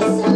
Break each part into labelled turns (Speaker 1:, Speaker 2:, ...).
Speaker 1: sun.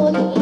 Speaker 1: morning.